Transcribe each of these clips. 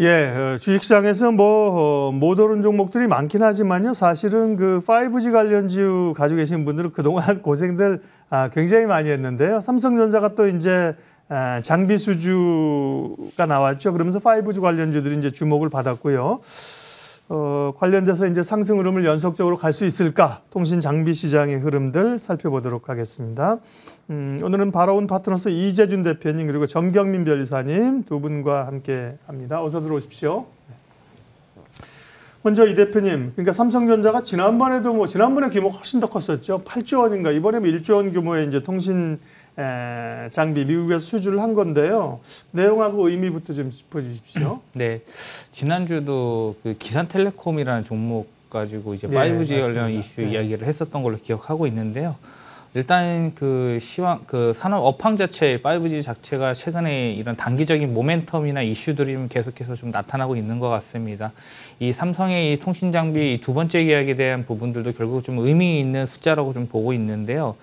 예, 어, 주식시장에서 뭐, 어, 못 오른 종목들이 많긴 하지만요. 사실은 그 5G 관련주 가지고 계신 분들은 그동안 고생들 아, 굉장히 많이 했는데요. 삼성전자가 또 이제 아, 장비 수주가 나왔죠. 그러면서 5G 관련주들이 이제 주목을 받았고요. 어, 관련돼서 이제 상승 흐름을 연속적으로 갈 수 있을까? 통신 장비 시장의 흐름들 살펴보도록 하겠습니다. 음, 오늘은 바라온 파트너스 이재준 대표님 그리고 정경민 변리사님 두 분과 함께 합니다. 어서 들어오십시오. 먼저 이 대표님, 그러니까 삼성전자가 지난번에도 뭐 지난번에 규모가 훨씬 더 컸었죠. 8조 원인가 이번에 1조 원 규모의 이제 통신 에, 장비 미국에서 수주를 한 건데요. 내용하고 의미부터 좀 짚어주십시오. 네, 지난주도 그 기산텔레콤이라는 종목 가지고 이제 네, 5G 관련 맞습니다. 이슈 네. 이야기를 했었던 걸로 기억하고 있는데요. 일단 그 시황 그 산업 업황 자체 5G 자체가 최근에 이런 단기적인 모멘텀이나 이슈들이 좀 계속해서 좀 나타나고 있는 것 같습니다. 이 삼성의 이 통신 장비 두 번째 계약에 대한 부분들도 결국 좀 의미 있는 숫자라고 좀 보고 있는데요.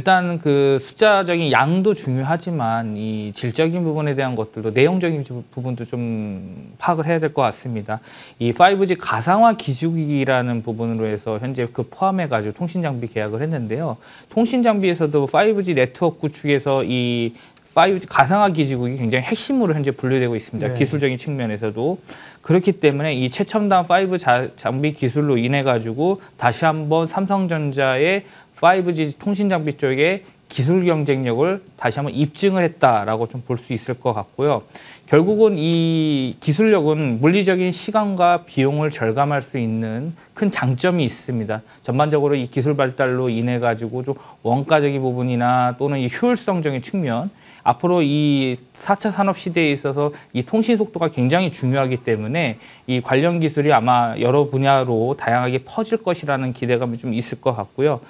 일단 그 숫자적인 양도 중요하지만 이 질적인 부분에 대한 것들도 내용적인 부- 부분도 좀 파악을 해야 될 것 같습니다. 이 5G 가상화 기술기라는 부분으로 해서 현재 그 포함해 가지고 통신 장비 계약을 했는데요. 통신 장비에서도 5G 네트워크 구축에서 이 5G 가상화 기지국이 굉장히 핵심으로 현재 분류되고 있습니다. 네. 기술적인 측면에서도 그렇기 때문에 이 최첨단 5 자- 장비 기술로 인해 가지고 다시 한번 삼성전자의 5G 통신 장비 쪽에 기술 경쟁력을 다시 한번 입증을 했다라고 좀 볼 수 있을 것 같고요. 결국은 이 기술력은 물리적인 시간과 비용을 절감할 수 있는 큰 장점이 있습니다. 전반적으로 이 기술 발달로 인해 가지고 좀 원가적인 부분이나 또는 이 효율성적인 측면 앞으로 이 4차 산업 시대에 있어서 이 통신 속도가 굉장히 중요하기 때문에 이 관련 기술이 아마 여러 분야로 다양하게 퍼질 것이라는 기대감이 좀 있을 것 같고요.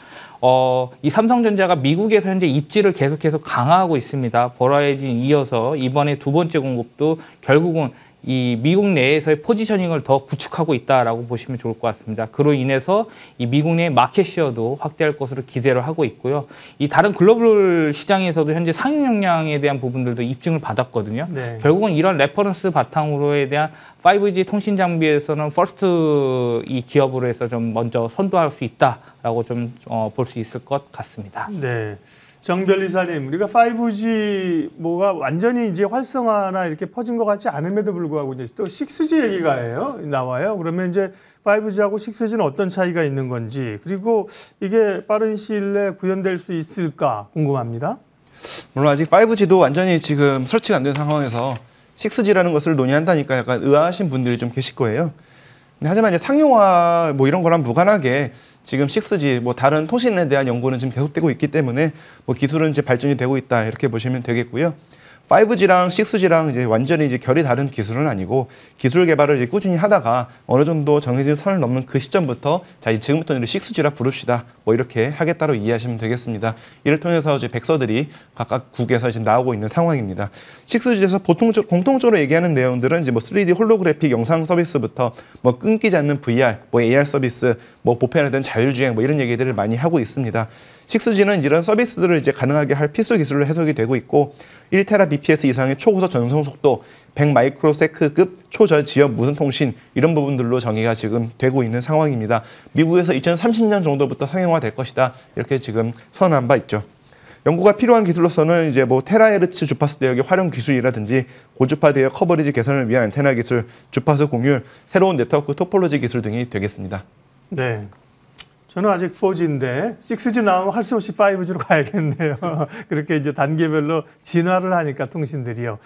어, 이 삼성전자가 미국에서 현재 입지를 계속해서 강화하고 있습니다. 버라이즌 이어서 이번에 두 번째 공급도 결국은 이 미국 내에서의 포지셔닝을 더 구축하고 있다라고 보시면 좋을 것 같습니다. 그로 인해서 이 미국 내 마켓 시어도 확대할 것으로 기대를 하고 있고요. 이 다른 글로벌 시장에서도 현재 상용 역량에 대한 부분들도 입증을 받았거든요. 네. 결국은 이런 reference 바탕으로에 대한 5G 통신 장비에서는 first 이 기업으로 해서 좀 먼저 선도할 수 있다라고 좀 어, 볼 수 있을 것 같습니다. 네. 정변리사님, 우리가 5G 뭐가 완전히 이제 활성화나 이렇게 퍼진 것 같지 않음에도 불구하고 이제 또 6G 얘기가 해요. 나와요. 그러면 이제 5G하고 6G는 어떤 차이가 있는 건지 그리고 이게 빠른 시일 내에 구현될 수 있을까 궁금합니다. 물론 아직 5G도 완전히 지금 설치가 안 된 상황에서 6G라는 것을 논의한다니까 약간 의아하신 분들이 좀 계실 거예요. 하지만 이제 상용화 뭐 이런 거랑 무관하게 지금 6G 뭐 다른 통신에 대한 연구는 지금 계속되고 있기 때문에 뭐 기술은 이제 발전이 되고 있다 이렇게 보시면 되겠고요. 5G랑 6G랑 이제 완전히 이제 결이 다른 기술은 아니고 기술 개발을 이제 꾸준히 하다가 어느 정도 정해진 선을 넘는 그 시점부터 자 이제 지금부터는 6G라 부릅시다 뭐 이렇게 하겠다로 이해하시면 되겠습니다. 이를 통해서 이제 백서들이 각각 국에서 지금 나오고 있는 상황입니다. 6G에서 보통 공통적으로 얘기하는 내용들은 이제 뭐 3D 홀로그래픽 영상 서비스부터 뭐 끊기지 않는 VR, 뭐 AR 서비스, 뭐 보편화된 자율주행 뭐 이런 얘기들을 많이 하고 있습니다. 6G는 이런 서비스들을 이제 가능하게 할 필수 기술로 해석이 되고 있고 1테라 bps 이상의 초고속 전송 속도, 100 마이크로세크급 초저 지역 무선 통신 이런 부분들로 정의가 지금 되고 있는 상황입니다. 미국에서 2030년 정도부터 상용화될 것이다 이렇게 지금 선언한 바 있죠. 연구가 필요한 기술로서는 이제 뭐 테라헤르츠 주파수 대역의 활용 기술이라든지 고주파 대역 커버리지 개선을 위한 안테나 기술, 주파수 공유, 새로운 네트워크 토폴로지 기술 등이 되겠습니다. 네. 저는 아직 4G인데 6G 나오면 할 수 없이 5G로 가야겠네요. 그렇게 이제 단계별로 진화를 하니까 통신들이요.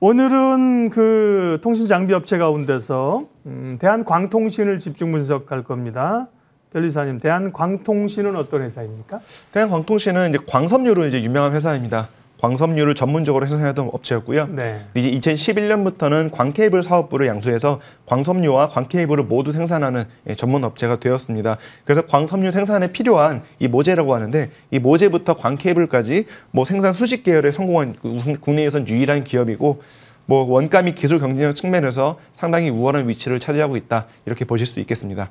오늘은 그 통신 장비 업체 가운데서 음, 대한광통신을 집중 분석할 겁니다. 변리사님, 대한광통신은 어떤 회사입니까? 대한광통신은 이제 광섬유로 이제 유명한 회사입니다. 광섬유를 전문적으로 생산하던 업체였고요. 네. 이제 2011년부터는 광케이블 사업부를 양수해서 광섬유와 광케이블을 모두 생산하는 예, 전문 업체가 되었습니다. 그래서 광섬유 생산에 필요한 이 모재라고 하는데 이 모재부터 광케이블까지 뭐 생산 수직 계열에 성공한 국내에선 유일한 기업이고 뭐 원가 및 기술 경쟁력 측면에서 상당히 우월한 위치를 차지하고 있다 이렇게 보실 수 있겠습니다.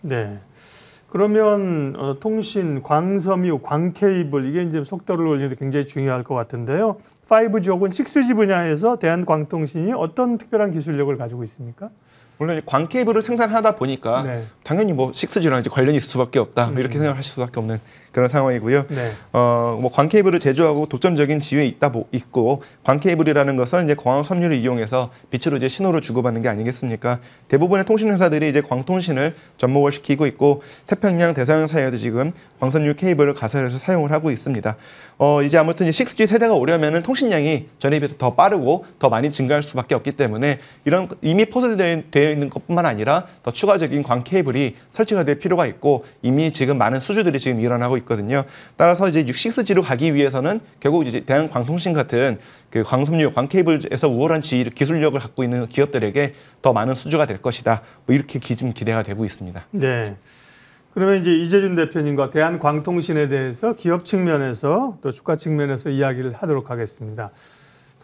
네. 그러면 어, 통신, 광섬유, 광케이블 이게 이제 속도를 올리는데 굉장히 중요할 것 같은데요. 5G 혹은 6G 분야에서 대한광통신이 어떤 특별한 기술력을 가지고 있습니까? 물론 이제 광 케이블을 생산하다 보니까 네. 당연히 뭐 6G랑 이제 관련이 있을 수밖에 없다 뭐 이렇게 생각하실 수밖에 없는 그런 상황이고요. 네. 어, 뭐 광케이블을 제조하고 독점적인 지위에 있다 보, 있고 광케이블이라는 것은 이제 광학 섬유를 이용해서 빛으로 이제 신호를 주고받는 게 아니겠습니까? 대부분의 통신 회사들이 이제 광통신을 접목을 시키고 있고 태평양 대서양 사이에도 지금 광섬유 케이블을 가설해서 사용을 하고 있습니다. 어, 이제 아무튼 이제 6G 세대가 오려면은 통신량이 전에 비해서 더 빠르고 더 많이 증가할 수밖에 없기 때문에 이런 이미 포섭되어 되어 있는 것뿐만 아니라 더 추가적인 광 케이블이 설치가 될 필요가 있고 이미 지금 많은 수주들이 지금 일어나고 있 거든요. 따라서 이제 6G로 가기 위해서는 결국 이제 대한 광통신 같은 그 광섬유, 광케이블에서 우월한 지, 기술력을 갖고 있는 기업들에게 더 많은 수주가 될 것이다. 뭐 이렇게 기, 좀 기대가 되고 있습니다. 네. 그러면 이제 이재준 대표님과 대한 광통신에 대해서 기업 측면에서 또 주가 측면에서 이야기를 하도록 하겠습니다.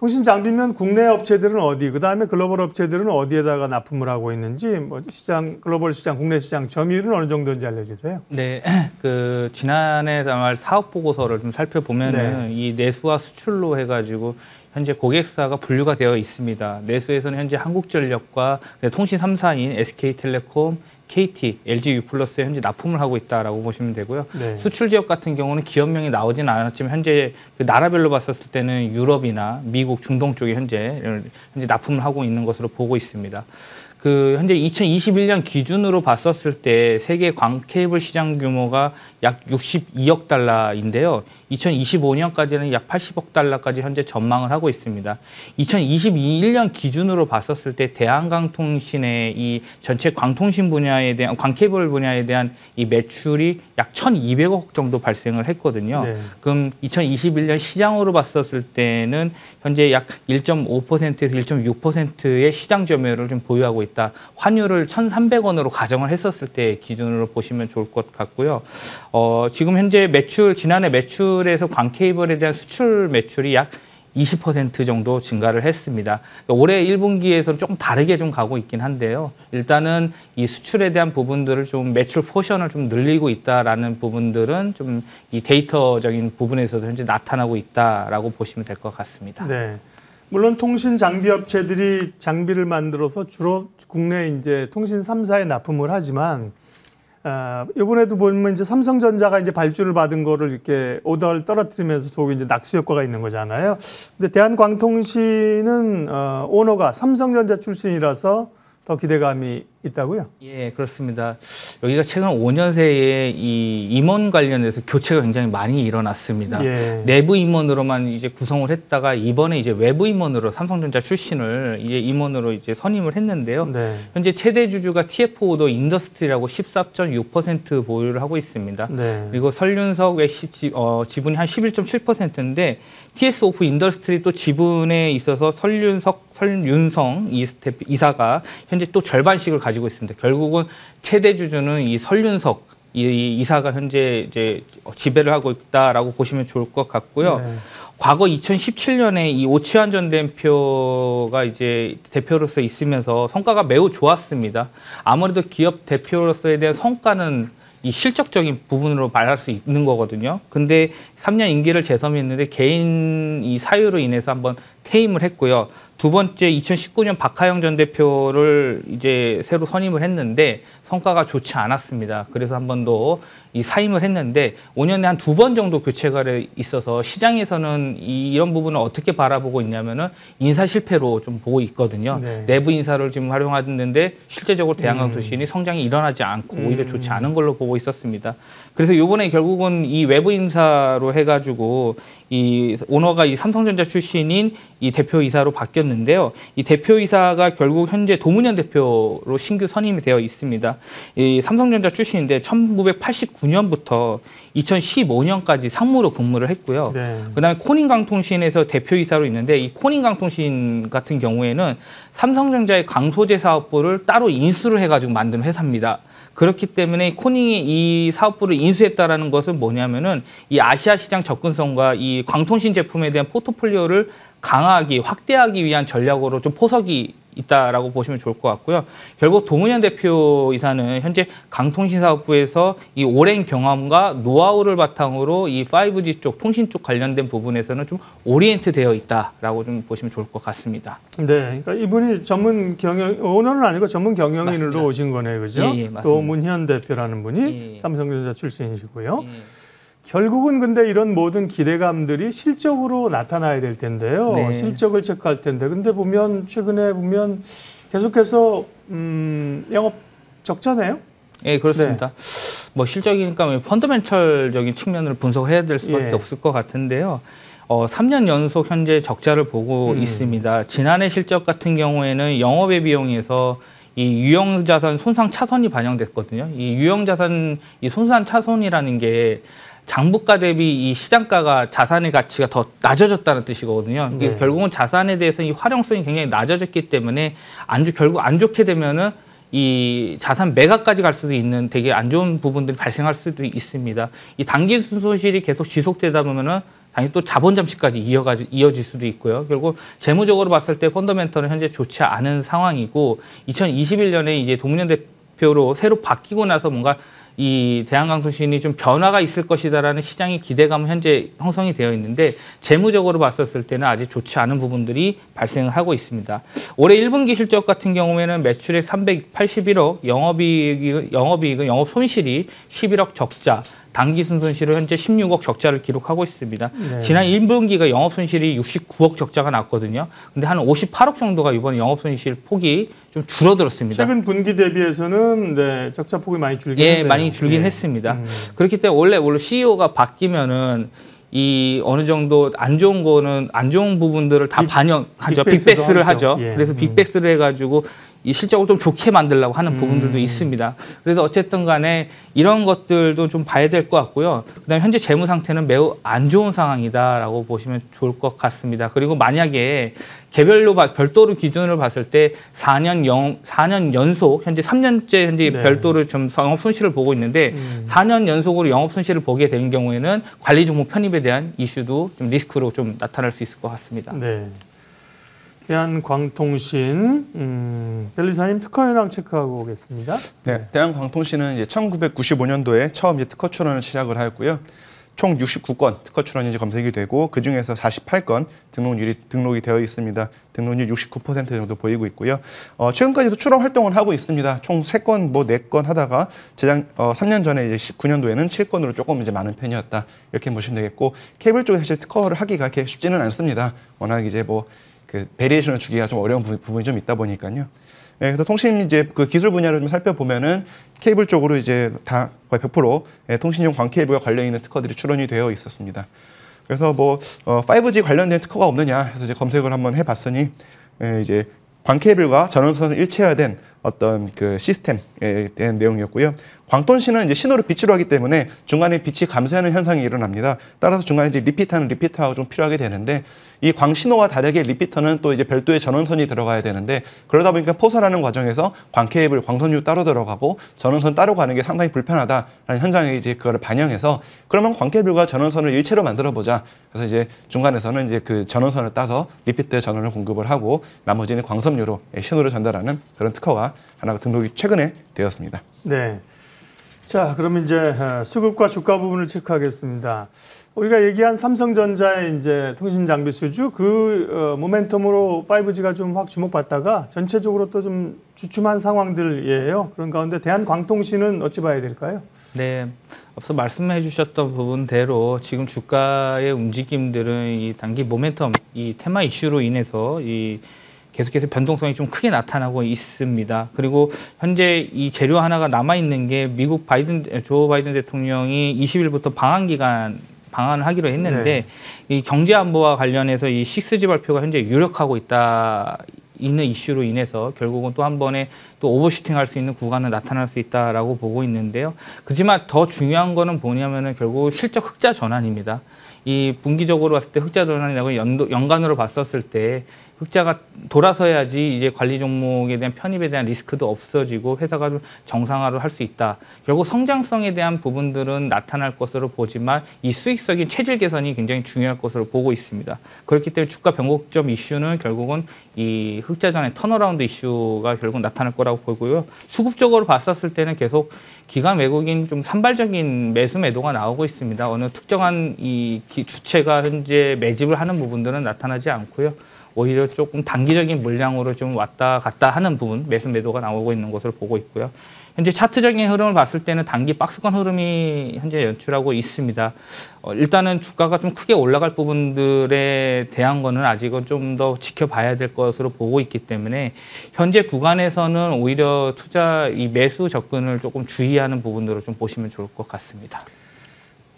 통신 장비면 국내 업체들은 어디, 그 다음에 글로벌 업체들은 어디에다가 납품을 하고 있는지, 뭐 시장, 글로벌 시장, 국내 시장 점유율은 어느 정도인지 알려주세요. 네, 그 지난해 말 사업 보고서를 좀 살펴보면은 네. 이 내수와 수출로 해가지고 현재 고객사가 분류가 되어 있습니다. 내수에서는 현재 한국전력과 통신 3사인 SK텔레콤, KT, LG U+에 현재 납품을 하고 있다라고 보시면 되고요. 네. 수출 지역 같은 경우는 기업명이 나오지는 않았지만 현재 그 나라별로 봤었을 때는 유럽이나 미국, 중동 쪽에 현재 현재 납품을 하고 있는 것으로 보고 있습니다. 그 현재 2021년 기준으로 봤었을 때 세계 광 케이블 시장 규모가 약 62억 달러인데요. 2025년까지는 약 80억 달러까지 현재 전망을 하고 있습니다. 2021년 기준으로 봤었을 때 대한광통신의 이 전체 광통신 분야에 대한 광케이블 분야에 대한 이 매출이 약 1,200억 정도 발생을 했거든요. 네. 그럼 2021년 시장으로 봤었을 때는 현재 약 1.5%에서 1.6%의 시장 점유율을 좀 보유하고 있다. 환율을 1,300원으로 가정을 했었을 때 기준으로 보시면 좋을 것 같고요. 어, 지금 현재 매출 지난해 매출 에서 광케이블에 대한 수출 매출이 약 20% 정도 증가를 했습니다. 올해 1분기에서는 조금 다르게 좀 가고 있긴 한데요. 일단은 이 수출에 대한 부분들을 좀 매출 포션을 좀 늘리고 있다라는 부분들은 좀 이 데이터적인 부분에서도 현재 나타나고 있다라고 보시면 될 것 같습니다. 네. 물론 통신 장비 업체들이 장비를 만들어서 주로 국내 이제 통신 3사에 납품을 하지만 아, 이번에도 보면 이제 삼성전자가 이제 발주를 받은 거를 이렇게 오더를 떨어뜨리면서 속에 이제 낙수 효과가 있는 거잖아요. 근데 대한광통신은 어, 오너가 삼성전자 출신이라서 더 기대감이 있다고요? 예, 그렇습니다. 여기가 최근 5년 새에 이 임원 관련해서 교체가 굉장히 많이 일어났습니다. 예. 내부 임원으로만 이제 구성을 했다가 이번에 이제 외부 임원으로 삼성전자 출신을 이제 임원으로 이제 선임을 했는데요. 네. 현재 최대 주주가 TFO 인더스트리라고 14.6% 보유를 하고 있습니다. 네. 그리고 설윤석의 시, 지, 어, 지분이 한 11.7%인데 TFO 인더스트리 또 지분에 있어서 설윤석, 설윤성 이 대표- 이사가 현재 또 절반씩을 가 지고 있습니다. 결국은 최대 주주는 이 설윤석 이, 이 이사가 현재 이제 지배를 하고 있다라고 보시면 좋을 것 같고요. 네. 과거 2017년에 이 오치환 전 대표가 이제 대표로서 있으면서 성과가 매우 좋았습니다. 아무래도 기업 대표로서에 대한 성과는 이 실적적인 부분으로 말할 수 있는 거거든요. 근데 3년 임기를 재섬했는데 개인 이 사유로 인해서 한번 퇴임을 했고요. 두 번째 2019년 박하영 전 대표를 이제 새로 선임을 했는데 성과가 좋지 않았습니다. 그래서 한 번 더 이 사임을 했는데 5년에 한 두 번 정도 교체가 있어서 시장에서는 이, 이런 부분을 어떻게 바라보고 있냐면은 인사 실패로 좀 보고 있거든요. 네. 내부 인사를 지금 활용하는데 실제적으로 대한강도시인이 성장이 일어나지 않고 오히려 좋지 않은 걸로 보고 있었습니다. 그래서 요번에 결국은 이 외부 인사로 해가지고 이 오너가 이 삼성전자 출신인 이 대표이사로 바뀌었는데요. 이 대표이사가 결국 현재 도문현 대표로 신규 선임이 되어 있습니다. 이 삼성전자 출신인데 1989년부터 2015년까지 상무로 근무를 했고요. 네. 그다음에 코닝강통신에서 대표이사로 있는데 이 코닝강통신 같은 경우에는 삼성전자의 강소재 사업부를 따로 인수를 해가지고 만든 회사입니다. 그렇기 때문에 코닝이 이 사업부를 인수했다라는 것은 뭐냐면은 이 아시아 시장 접근성과 이 광통신 제품에 대한 포트폴리오를 강화하기, 확대하기 위한 전략으로 좀 포석이 있다라고 보시면 좋을 것 같고요. 결국 동은현 대표 이사는 현재 광통신사업부에서 이 오랜 경험과 노하우를 바탕으로 이 5G 쪽 통신 쪽 관련된 부분에서는 좀 orient 되어 있다라고 좀 보시면 좋을 것 같습니다. 네, 그러니까 이분이 전문 경영 오너는 아니고 전문 경영인으로 맞습니다. 오신 거네요, 그죠? 예, 예, 맞습니다. 또 문현 대표라는 분이 예. 삼성전자 출신이시고요. 예. 결국은 근데 이런 모든 기대감들이 실적으로 나타나야 될 텐데요. 네. 실적을 체크할 텐데, 근데 보면 최근에 보면 계속해서 음, 영업 적자네요. 예, 그렇습니다. 뭐 실적이니까 뭐 펀더멘털적인 측면을 분석해야 될 수밖에 예. 없을 것 같은데요. 어, 3년 연속 현재 적자를 보고 음. 있습니다. 지난해 실적 같은 경우에는 영업의 비용에서 이 유형자산 손상 차손이 반영됐거든요. 이 유형자산 이 손상 차손이라는 게 장부가 대비 이 시장가가 자산의 가치가 더 낮아졌다는 뜻이거든요. 이게 네. 결국은 자산에 대해서 이 활용성이 굉장히 낮아졌기 때문에 안 좋, 결국 안 좋게 되면은 이 자산 매각까지 갈 수도 있는 되게 안 좋은 부분들이 발생할 수도 있습니다. 이 단기 순손실이 계속 지속되다 보면은 당연히 또 자본 잠식까지 이어가지 이어질 수도 있고요. 결국 재무적으로 봤을 때 펀더멘털은 현재 좋지 않은 상황이고 2021년에 이제 동년 대 표로 새로 바뀌고 나서 뭔가 이 대한강통신이 좀 변화가 있을 것이다라는 시장의 기대감은 현재 형성이 되어 있는데 재무적으로 봤었을 때는 아직 좋지 않은 부분들이 발생을 하고 있습니다. 올해 1분기 실적 같은 경우에는 매출액 381억, 영업이익, 영업이익은 영업 손실이 11억 적자, 단기 순손실은 현재 16억 적자를 기록하고 있습니다. 네. 지난 1분기가 영업 손실이 69억 적자가 났거든요. 근데 한 58억 정도가 이번 영업 손실 폭이 좀 줄어들었습니다. 최근 분기 대비해서는 네, 적자 폭이 많이 줄긴 예, 했네요. 많이 줄긴 예. 했습니다. 음. 그렇기 때문에 원래 원래 CEO가 바뀌면은 이 어느 정도 안 좋은 거는 안 좋은 부분들을 다 빅- 반영하죠. 빅백스를 하죠. 하죠. 예. 그래서 음. 빅백스를 해가지고 이 실적을 좀 좋게 만들려고 하는 음. 부분들도 있습니다. 그래서 어쨌든 간에 이런 것들도 좀 봐야 될 것 같고요. 그다음에 현재 재무 상태는 매우 안 좋은 상황이다라고 보시면 좋을 것 같습니다. 그리고 만약에 개별로 봐- 별도로 기준으로 봤을 때 4년 영 4년 연속 현재 3년째 현재 네. 별도로 좀 영업 손실을 보고 있는데 음. 4년 연속으로 영업 손실을 보게 되는 경우에는 관리 종목 편입에 대한 이슈도 좀 리스크로 좀 나타날 수 있을 것 같습니다. 네. 대한광통신 음, 벨리사님 특허 현황 체크하고 오겠습니다. 네, 대한광통신은 이제 1995년도에 처음 이제 특허 출원을 시작을 하였고요. 총 69건 특허 출원이 검색이 되고 그 중에서 48건 등록률이 등록이 되어 있습니다. 등록률 69% 정도 보이고 있고요. 어, 최근까지도 출원 활동을 하고 있습니다. 총 3건 뭐 4건 하다가 재작 어, 3년 전에 이제 19년도에는 7건으로 조금 이제 많은 편이었다. 이렇게 보시면 되겠고 케이블 쪽에 사실 특허를 하기가 이렇게 쉽지는 않습니다. 워낙 이제 뭐 그 variation을 주기가 좀 어려운 부, 부분이 좀 있다 보니까요. 네, 그래서 통신 이제 그 기술 분야를 좀 살펴보면은 케이블 쪽으로 이제 다 거의 100% 예, 통신용 광 케이블과 관련 있는 특허들이 출원이 되어 있었습니다. 그래서 뭐 어, 5G 관련된 특허가 없느냐 해서 이제 검색을 한번 해봤으니 예, 이제 광 케이블과 전원선을 일체화된 어떤 그 시스템에 대한 내용이었고요. 광통신은 이제 신호를 빛으로 하기 때문에 중간에 빛이 감소하는 현상이 일어납니다. 따라서 중간에 이제 리피터는 리피터가 좀 필요하게 되는데 이 광신호와 다르게 리피터는 또 이제 별도의 전원선이 들어가야 되는데 그러다 보니까 포설하는 과정에서 광 케이블, 광선유 따로 들어가고 전원선 따로 가는 게 상당히 불편하다라는 현장에 이제 그거를 반영해서 그러면 광 케이블과 전원선을 일체로 만들어 보자. 그래서 이제 중간에서는 이제 그 전원선을 따서 리피터의 전원을 공급을 하고 나머지는 광섬유로 신호를 전달하는 그런 특허가 하나가 등록이 최근에 되었습니다. 네. 자, 그러면 이제 어, 수급과 주가 부분을 체크하겠습니다. 우리가 얘기한 삼성전자의 이제 통신 장비 수주 그 어, 모멘텀으로 5G가 좀 확 주목받다가 전체적으로 또 좀 주춤한 상황들이에요. 그런 가운데 대한광통신은 어찌 봐야 될까요? 네, 앞서 말씀해 주셨던 부분대로 지금 주가의 움직임들은 이 단기 모멘텀, 이 테마 이슈로 인해서 이 계속해서 변동성이 좀 크게 나타나고 있습니다. 그리고 현재 이 재료 하나가 남아 있는 게 미국 바이든 조 바이든 대통령이 20일부터 방한 기간 방한을 하기로 했는데 이 경제 안보와 관련해서 이 6G 발표가 현재 유력하고 있다 있는 이슈로 인해서 결국은 또 한 번에 또 오버슈팅할 수 있는 구간은 나타날 수 있다라고 보고 있는데요. 그지만 더 중요한 거는 뭐냐면은 결국 실적 흑자 전환입니다. 이 분기적으로 봤을 때 흑자 전환이라고 연도, 연간으로 봤었을 때 흑자가 돌아서야지 이제 관리 종목에 대한 편입에 대한 리스크도 없어지고 회사가 좀 정상화를 할 수 있다. 결국 성장성에 대한 부분들은 나타날 것으로 보지만 이 수익성인 체질 개선이 굉장히 중요할 것으로 보고 있습니다. 그렇기 때문에 주가 변곡점 이슈는 결국은 이 흑자 전환 turnaround 이슈가 결국 나타날 거라고 보고요. 수급적으로 봤었을 때는 계속 기관 외국인 좀 산발적인 매수 매도가 나오고 있습니다. 어느 특정한 이 기- 주체가 현재 매집을 하는 부분들은 나타나지 않고요. 오히려 조금 단기적인 물량으로 좀 왔다 갔다 하는 부분 매수 매도가 나오고 있는 것으로 보고 있고요. 현재 차트적인 흐름을 봤을 때는 단기 박스권 흐름이 현재 연출하고 있습니다. 어, 일단은 주가가 좀 크게 올라갈 부분들에 대한 거는 아직은 좀 더 지켜봐야 될 것으로 보고 있기 때문에 현재 구간에서는 오히려 투자 이 매수 접근을 조금 주의하는 부분으로 좀 보시면 좋을 것 같습니다.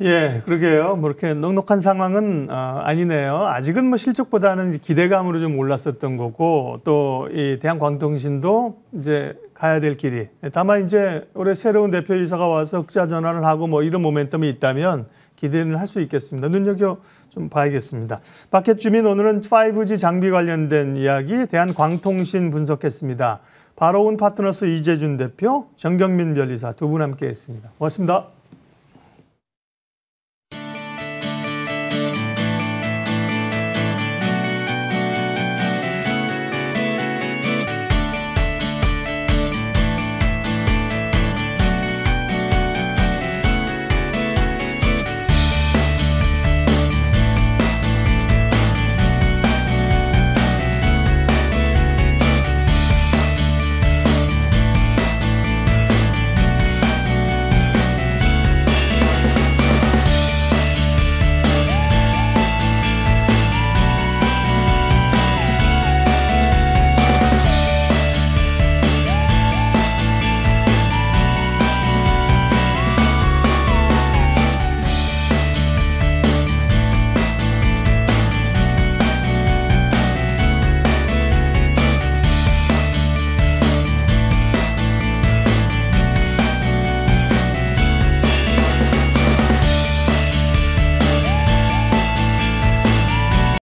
예, 그러게요. 뭐 이렇게 넉넉한 상황은 어, 아니네요. 아직은 뭐 실적보다는 기대감으로 좀 올랐었던 거고 또 이 대한광통신도 이제 가야 될 길이. 다만 이제 올해 새로운 대표이사가 와서 흑자 전환을 하고 뭐 이런 모멘텀이 있다면 기대는 할 수 있겠습니다. 눈여겨 좀 봐야겠습니다. 박혜 주민 오늘은 5G 장비 관련된 이야기 대한광통신 분석했습니다. 바로온 파트너스 이재준 대표, 정경민 변리사 두 분 함께했습니다. 고맙습니다.